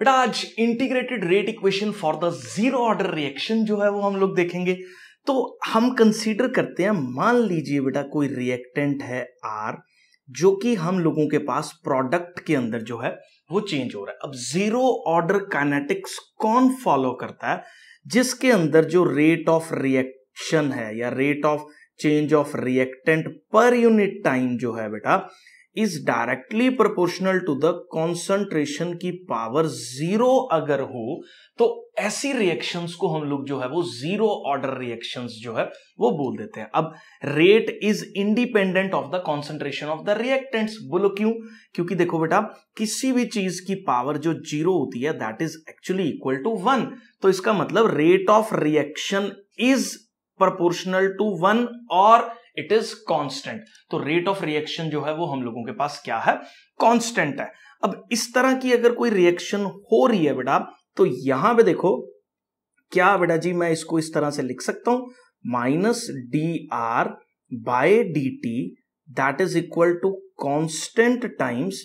बेटा, आज integrated rate equation for the zero order reaction जो है वो हम लोग देखेंगे। तो हम कंसीडर करते हैं, मान लीजिए बेटा, कोई रिएक्टेंट है आर जो कि हम लोगों के पास प्रोडक्ट के अंदर जो है, वो चेंज हो रहा है। अब ज़ीरो ऑर्डर काइनेटिक्स कौन फॉलो करता है? जिसके अंदर जो रेट ऑफ़ रिएक्शन है या rate of change of reactant पर यूनिट टाइम जो है बेटा is directly proportional to the concentration की पावर ज़ीरो अगर हो तो ऐसी रिएक्शंस को हम लोग जो है, वो ज़ीरो ऑर्डर रिएक्शंस जो है, वो बोल देते हैं। अब rate is independent of the concentration of the reactants बोलो क्यों? क्योंकि देखो बेटा, किसी भी चीज़ की पावर जो ज़ीरो होती है that is actually equal to one तो इसका मतलब rate of reaction is proportional to one और इट इज़ कांस्टेंट तो रेट ऑफ़ रिएक्शन जो है वो हम लोगों के पास क्या है? कांस्टेंट है। अब इस तरह की अगर कोई रिएक्शन हो रही है बेटा तो यहाँ पे देखो, क्या बेटा जी मैं इसको इस तरह से लिख सकता हूँ? Minus D R by D T that is equal to constant times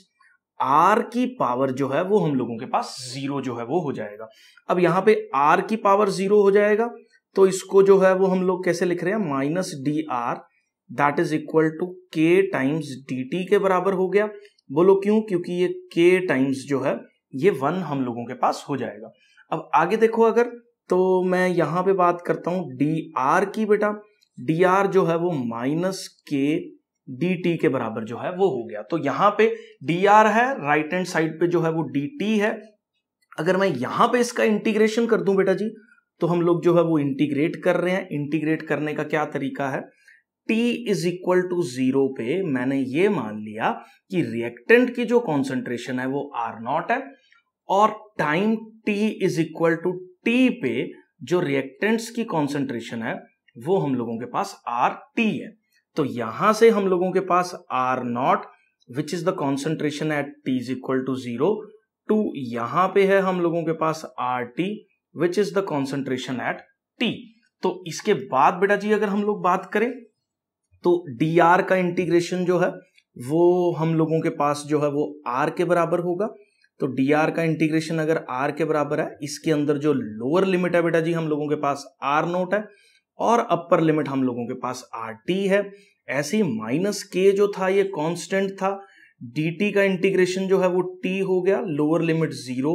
R की पावर जो है वो हम लोगों के पास ज़ीरो जो है वो हो जाएगा। अब यहाँ पे आर की पावर ज़ीरो हो जाएगा तो इसको जो है वो हम लोग कैसे लिख रहे हैं? Minus D R that is equal to K times D के बराबर हो गया। बोलो क्यों? क्योंकि ये के टाइम्स जो है, ये वन हम लोगों के पास हो जाएगा। अब आगे देखो अगर तो मैं यहाँ पे बात करता हूँ डी आर की बेटा। डी आर जो है वो माइनस के डी टी के बराबर जो है, वो हो गया। तो यहाँ पे डी आर है राइट हैंड साइड पे जो है वो डी टी है। अगर मैं यहाँ पे इसका इंटीग्रेशन कर दूँ बेटा जी तो हम लोग जो है वो इंटीग्रेट कर रहे हैं। इंटीग्रेट करने का क्या तरीका है? T is equal to zero पे मैंने ये मान लिया कि रिएक्टेंट की जो कॉन्सेंट्रेशन है वो आर नॉट है और time t is equal to T पे जो रिएक्टेंट्स की कॉन्सेंट्रेशन है वो हम लोगों के पास आर टी है। तो यहाँ से हम लोगों के पास R naught which is the concentration at T is equal to zero to यहाँ पे है हम लोगों के पास R T which is the concentration at T तो इसके बाद बेटा जी अगर हम लोग बात करें तो डी आर का इंटीग्रेशन जो है, वो हम लोगों के पास जो है, वो आर के बराबर होगा। तो डी आर का इंटीग्रेशन अगर आर के बराबर है, इसके अंदर जो लोअर लिमिट है बेटा जी, हम लोगों के पास आर नोट है और अपर लिमिट हम लोगों के पास आर टी है। ऐसे ही माइनस के जो था, ये कांस्टेंट था। डी टी का इंटीग्रेशन जो है, वो टी हो गया लोअर लिमिट ज़ीरो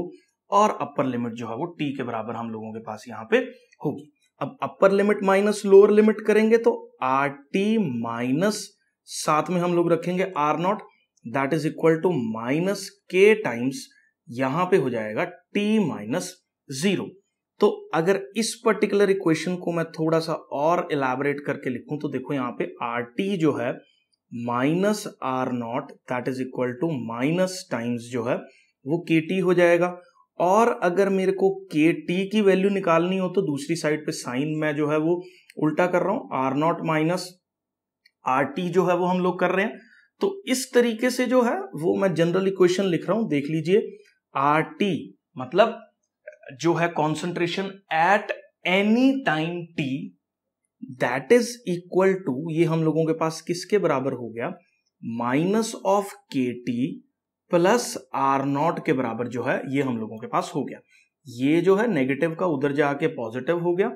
और अपर लिमिट जो है, वो टी के बराबर हम लोगों के पास यहाँ पे होगी। अब upper limit minus lower limit करेंगे तो आर टी माइनस साथ में हम लोग रखेंगे R naught that is equal to minus K times यहाँ पे हो जाएगा टी माइनस ज़ीरो तो अगर इस पर्टिकुलर इक्वेशन को मैं थोड़ा सा और इलेबोरेट करके लिखूं तो देखो यहाँ पे आर टी जो है minus R naught that is equal to minus times जो है वो के टी हो जाएगा और अगर मेरे को के टी की वैल्यू निकालनी हो तो दूसरी साइड पे साइन मैं जो है वो उल्टा कर रहा हूँ R naught minus R T जो है वो हम लोग कर रहे हैं। तो इस तरीके से जो है वो मैं जनरल इक्वेशन लिख रहा हूँ, देख लीजिए। आर टी मतलब जो है concentration at any time T that is equal to ये हम लोगों के पास किसके बराबर हो गया? Minus of K T plus R naught के बराबर जो है, ये हम लोगों के पास हो गया। ये जो है, नेगेटिव का उधर जाके पॉजिटिव हो गया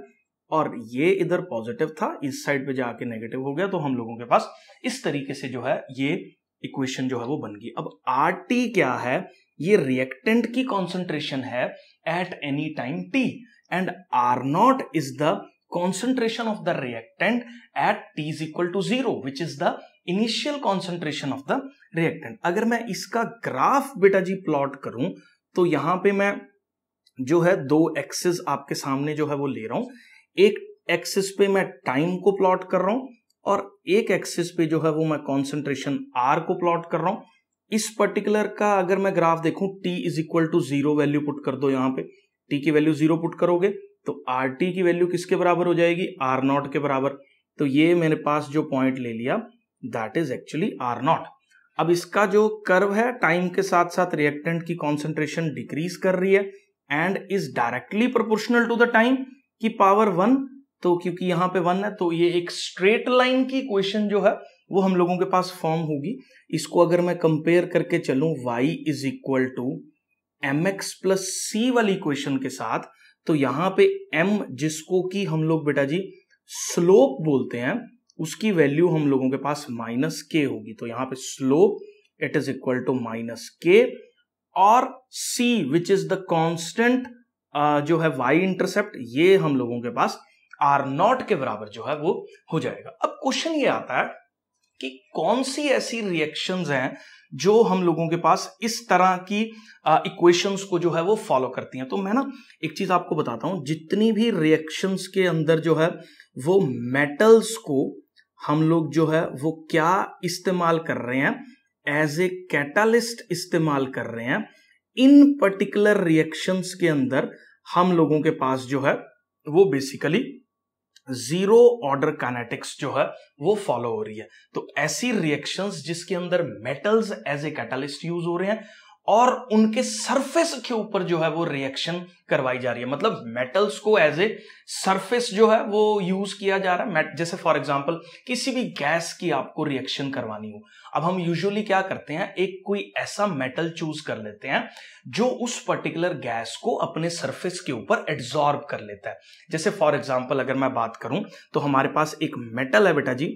और ये इधर पॉजिटिव था, इस साइड पे जाके नेगेटिव हो गया तो हम लोगों के पास इस तरीके से जो है, ये इक्वेशन जो है, वो बन गई। अब आर टी क्या है? ये रिएक्टेंट की कॉन्सेंट्रेशन है at any time T, and R naught is the concentration of the reactant at T is equal to zero which is the initial concentration of the reactant अगर मैं इसका graph बेटा जी plot करूँ तो यहाँ पे मैं जो है दो एक्सेस आपके सामने जो है वो ले रहा हूँ। एक एक्सिस पे मैं टाइम को प्लॉट कर रहा हूँ और एक एक्सिस पे जो है वो मैं कॉन्सेंट्रेशन आर को प्लॉट कर रहा हूँ। इस पर्टिकुलर का अगर मैं ग्राफ देखूँ T is equal to zero value put कर दो यहाँ पे। टी की वैल्यू ज़ीरो पुट करोगे तो आर टी की वैल्यू किसके बराबर हो जाएगी? आर नॉट के बराबर। तो ये मेरे पास जो पॉइंट ले लिया that is actually R naught अब इसका जो कर्व है टाइम के साथ साथ रिएक्टेंट की कॉन्सेंट्रेशन डिक्रीज कर रही है and is directly proportional to the time की पावर वन तो क्योंकि यहाँ पे वन है तो ये एक स्ट्रेट लाइन की क्वेश्चन जो है, वो हम लोगों के पास फॉर्म होगी। इसको अगर मैं कंपेयर करके चलूँ, y is equal to M X plus C वाली इक्वेशन के साथ तो यहाँ पे m जिसको कि हम लोग बेटा जी स्लोप बोलते हैं उसकी वैल्यू हम लोगों के पास माइनस के होगी। तो यहाँ पे slope it is equal to minus K और c which is the constant जो है y इंटरसेप्ट ये हम लोगों के पास आर नॉट के बराबर जो है वो हो जाएगा। अब क्वेश्चन ये आता है कि कौन सी ऐसी रिएक्शंस हैं जो हम लोगों के पास इस तरह की इक्वेशंस को जो है वो फॉलो करती हैं। तो मैं ना एक चीज़ आपको बताता हूँ, जितनी भी रिएक्शंस के अंदर जो है वो मेटल्स को हम लोग जो है, वो क्या इस्तेमाल कर रहे हैं? एज ए कैटालिस्ट इस्तेमाल कर रहे हैं। इन पर्टिकुलर रिएक्शंस के अंदर हम लोगों के पास जो है, वो बेसिकली ज़ीरो ऑर्डर कानेटिक्स जो है, वो फॉलो हो रही है। तो ऐसी रिएक्शंस जिसके अंदर metals as a catalyst use हो रहे हैं और उनके सरफेस के ऊपर जो है वो रिएक्शन करवाई जा रही है। मतलब मेटल्स को एज ए सरफेस जो है वो यूज़ किया जा रहा है। जैसे फॉर एग्जांपल किसी भी गैस की आपको रिएक्शन करवानी हो। अब हम यूजुअली क्या करते हैं, एक कोई ऐसा मेटल चूज़ कर लेते हैं, जो उस पर्टिकुलर गैस को अपने सरफेस के ऊपर एड्सॉर्ब कर लेता है। जैसे फॉर एग्ज़ाम्पल अगर मैं बात करूँ तो हमारे पास एक मेटल है बेटा जी,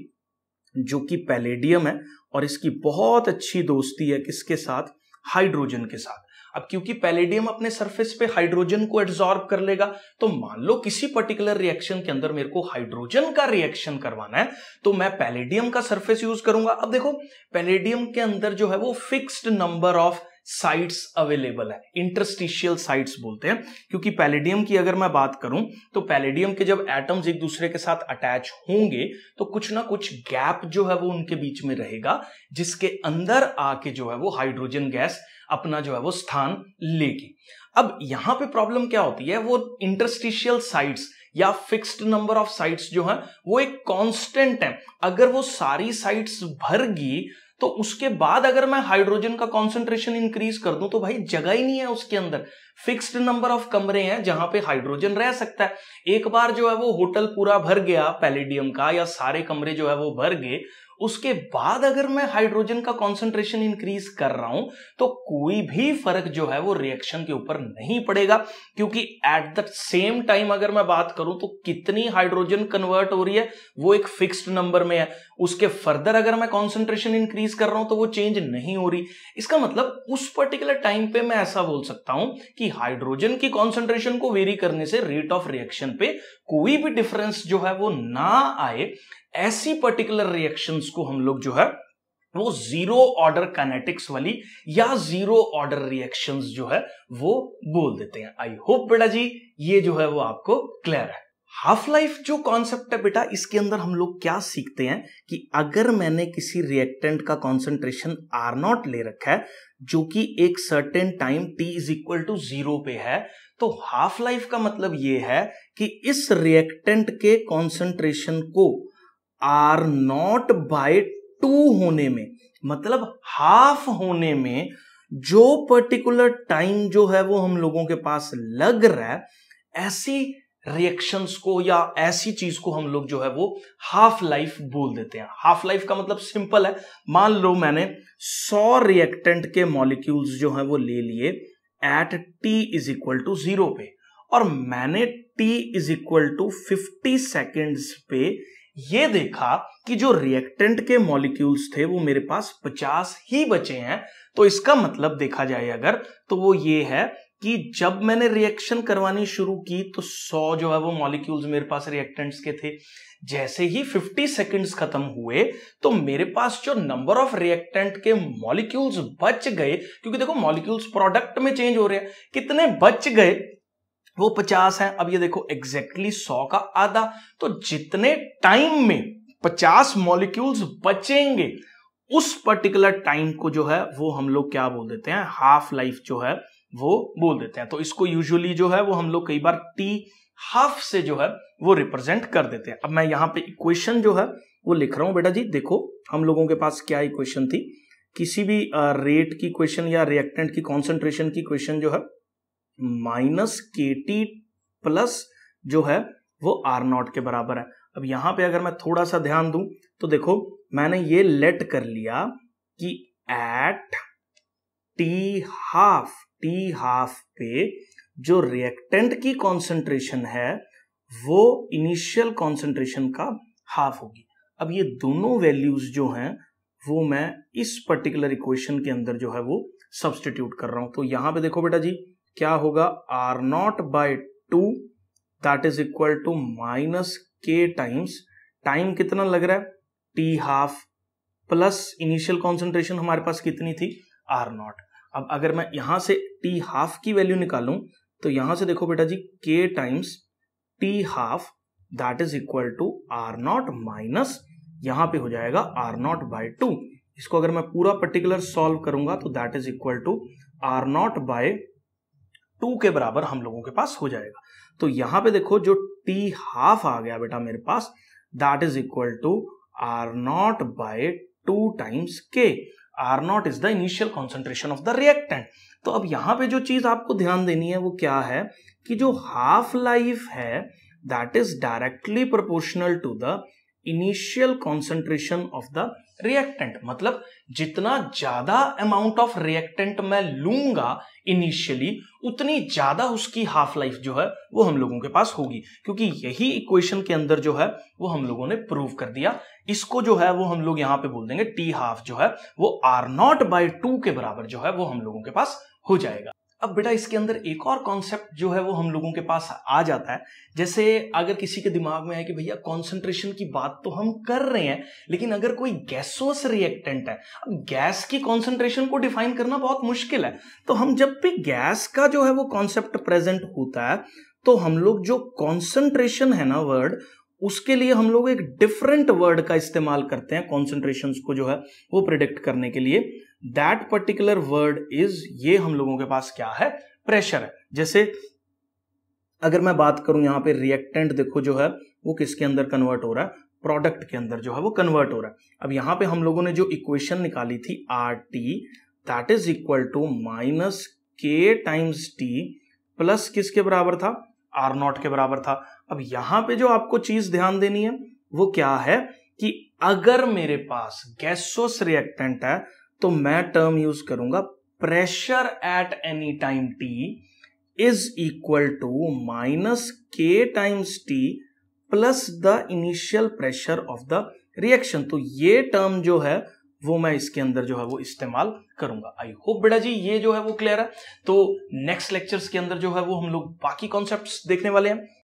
जो कि पैलेडियम है, और इसकी बहुत अच्छी दोस्ती है किसके साथ? हाइड्रोजन के साथ। अब क्योंकि पैलेडियम अपने सरफेस पे हाइड्रोजन को एब्जॉर्ब कर लेगा तो मान लो किसी पर्टिकुलर रिएक्शन के अंदर मेरे को हाइड्रोजन का रिएक्शन करवाना है तो मैं पैलेडियम का सरफेस यूज़ करूँगा। अब देखो, पैलेडियम के अंदर जो है वो fixed number of sites available है इंटरस्टिशियल साइट्स बोलते हैं, क्योंकि पैलेडियम की अगर मैं बात करूँ तो पैलेडियम के जब एटम्स एक दूसरे के साथ अटैच होंगे तो कुछ ना कुछ गैप जो है वो उनके बीच में रहेगा, जिसके अंदर आके जो है वो हाइड्रोजन गैस अपना जो है वो स्थान लेगी। अब यहाँ पे प्रॉब्लम क्या होती है? वो इंटरस्टिशियल साइट्स या फिक्स्ड नंबर ऑफ़ साइट्स जो है, वो एक कांस्टेंट है। अगर वो सारी साइट्स भरगी तो उसके बाद अगर मैं हाइड्रोजन का कॉन्सेंट्रेशन इंक्रीज कर दूँ तो भाई जगह ही नहीं है उसके अंदर। फिक्स्ड नंबर ऑफ़ कमरे हैं जहाँ पे हाइड्रोजन रह सकता है। एक बार जो है वो होटल पूरा भर गया पैलेडियम का, या सारे कमरे जो है वो भर गए उसके बाद अगर मैं हाइड्रोजन का कॉन्सेंट्रेशन इंक्रीज कर रहा हूँ तो कोई भी फ़र्क जो है वो रिएक्शन के ऊपर नहीं पड़ेगा। क्योंकि एट द सेम टाइम अगर मैं बात करूँ तो कितनी हाइड्रोजन कन्वर्ट हो रही है, वो एक फिक्स्ड नंबर में है। उसके फर्दर अगर मैं कॉन्सेंट्रेशन इंक्रीज कर रहा हूँ तो वो चेंज नहीं हो रही। इसका मतलब उस पर्टिकुलर टाइम पे मैं ऐसा बोल सकता हूँ कि हाइड्रोजन की कॉन्सेंट्रेशन को वेरी करने से रेट ऑफ़ रिएक्शन पे कोई भी डिफरेंस जो है वो ना आए। ऐसी पर्टिकुलर रिएक्शंस को हम लोग जो है, वो ज़ीरो ऑर्डर काइनेटिक्स वाली या ज़ीरो ऑर्डर रिएक्शंस जो है, वो बोल देते हैं। आई होप बेटा जी, ये जो है वो आपको क्लियर है। हाफ़ लाइफ जो कॉन्सेप्ट है बेटा, इसके अंदर हम लोग क्या सीखते हैं कि अगर मैंने किसी रिएक्टेंट का कॉन्सेंट्रेशन आर नॉट ले रखा है, जो कि एक certain time T is equal to zero पे है तो हाफ़ लाइफ का मतलब ये है कि इस रिएक्टेंट के कॉन्सेंट्रेशन को आर नॉट बाय टू होने में मतलब हाफ़ होने में जो पर्टिकुलर टाइम जो है वो हम लोगों के पास लग रहा है, ऐसी रिएक्शंस को या ऐसी चीज़ को हम लोग जो है वो हाफ़ लाइफ बोल देते हैं। हाफ़ लाइफ का मतलब सिंपल है। मान लो मैंने 100 रिएक्टेंट के मॉलिक्यूल्स जो है वो ले लिए at T is equal to zero पे, और मैंने T is equal to fifty seconds पे ये देखा कि जो रिएक्टेंट के मॉलिक्यूल्स थे, वो मेरे पास 50 ही बचे हैं। तो इसका मतलब देखा जाए अगर तो वो ये है कि जब मैंने रिएक्शन करवानी शुरू की तो 100 जो है वो मॉलिक्यूल्स मेरे पास रिएक्टेंट्स के थे। जैसे ही 50 सेकंड्स खत्म हुए तो मेरे पास जो नंबर ऑफ़ रिएक्टेंट के मॉलिक्यूल्स बच गए, क्योंकि देखो मॉलिक्यूल्स प्रोडक्ट में चेंज हो रहे हैं। कितने बच गए? वो पचास है। अब ये देखो एग्जैक्टली सौ का आधा। तो जितने टाइम में पचास मॉलिक्यूल्स बचेंगे, उस पर्टिकुलर टाइम को जो है, वो हम लोग क्या बोल देते हैं? हाफ़ लाइफ जो है, वो बोल देते हैं। तो इसको यूजुअली जो है, वो हम लोग कई बार टी हाफ़ से जो है, वो रिप्रेजेंट कर देते हैं। अब मैं यहाँ पे इक्वेशन जो है, वो लिख रहा हूँ। बेटा जी, देखो, हम लोगों के पास क्या इक्वेशन थी? किसी भी रेट की क्वेश्चन या रिएक्टेंट की कॉन्सेंट्रेशन की क्वेश्चन जो है माइनस के टी प्लस जो है वो आर नॉट के बराबर है। अब यहाँ पे अगर मैं थोड़ा सा ध्यान दूँ तो देखो, मैंने ये लेट कर लिया कि at T half T half पे जो रिएक्टेंट की कॉन्सेंट्रेशन है, वो इनिशियल कॉन्सेंट्रेशन का हाफ़ होगी। अब ये दोनों वैल्यूज़ जो हैं, वो मैं इस पर्टिकुलर इक्वेशन के अंदर जो है वो सब्सटीट्यूट कर रहा हूँ। तो यहाँ पे देखो बेटा जी क्या होगा? R naught by two that is equal to minus K times time कितना लग रहा है? T half plus initial concentration हमारे पास कितनी थी? आर नॉट अब अगर मैं यहाँ से टी हाफ़ की वैल्यू निकालूं तो यहाँ से देखो बेटा जी K times T half that is equal to R naught minus यहाँ पे हो जाएगा आर नॉट बाय टू इसको अगर मैं पूरा पर्टिकुलर सॉल्व करूँगा तो that is equal to R naught by two के बराबर हम लोगों के पास हो जाएगा। तो यहाँ पे देखो जो टी हाफ़ आ गया बेटा मेरे पास that is equal to R naught by two times K R naught is the initial concentration of the reactant तो अब यहाँ पे जो चीज़ आपको ध्यान देनी है वो क्या है कि जो हाफ़ लाइफ है that is directly proportional to the initial concentration of the reactant मतलब जितना ज़्यादा अमाउंट ऑफ़ रिएक्टेंट मैं लूँगा इनिशियली उतनी ज़्यादा उसकी हाफ़ लाइफ जो है वो हम लोगों के पास होगी। क्योंकि यही इक्वेशन के अंदर जो है वो हम लोगों ने प्रूव कर दिया। इसको जो है वो हम लोग यहाँ पे बोल देंगे टी हाफ़ जो है वो आर नॉट बाई टू के बराबर जो है वो हम लोगों के पास हो जाएगा। अब बेटा इसके अंदर एक और कॉन्सेप्ट जो है वो हम लोगों के पास आ जाता है। जैसे अगर किसी के दिमाग में है कि भैया कॉन्सेंट्रेशन की बात तो हम कर रहे हैं, लेकिन अगर कोई गैसोस रिएक्टेंट है, अब गैस की कॉन्सेंट्रेशन को डिफाइन करना बहुत मुश्किल है। तो हम जब भी गैस का जो है वो कॉन्सेप्ट प्रेजेंट होता है तो हम लोग जो कॉन्सेंट्रेशन है ना वर्ड उसके लिए हम लोग एक डिफरेंट वर्ड का इस्तेमाल करते हैं कॉन्सेंट्रेशन को जो है वो प्रिडिक्ट करने के लिए। दैट पर्टिकुलर वर्ड इज़ ये हम लोगों के पास क्या है? प्रेशर है। जैसे, अगर मैं बात करूँ यहाँ पे रिएक्टेंट देखो जो है, वो किसके अंदर कन्वर्ट हो रहा है? प्रोडक्ट के अंदर जो है, वो कन्वर्ट हो रहा है। अब यहाँ पे हम लोगों ने जो इक्वेशन निकाली थी R T that is equal to minus K times T plus किसके बराबर था? आर नॉट के बराबर था। अब यहाँ पे जो आपको चीज़ ध्यान देनी है, वो क्या है कि अगर मेरे पास गैसोस रिएक्टेंट है तो मैं टर्म यूज़ करूँगा pressure at any time T is equal to minus K times T plus the initial pressure of the reaction तो ये टर्म जो है, वो मैं इसके अंदर जो है, वो इस्तेमाल करूँगा। आई होप बेटा जी ये जो है, वो क्लियर है। तो नेक्स्ट लेक्चर्स के अंदर जो है, वो हम लोग बाकी कॉन्सेप्ट्स देखने वाले हैं।